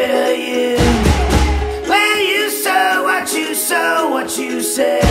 billion. When you sow what you sow, what you say.